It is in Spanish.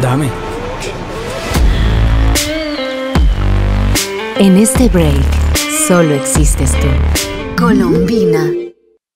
Dame. En este break, solo existes tú. Colombina.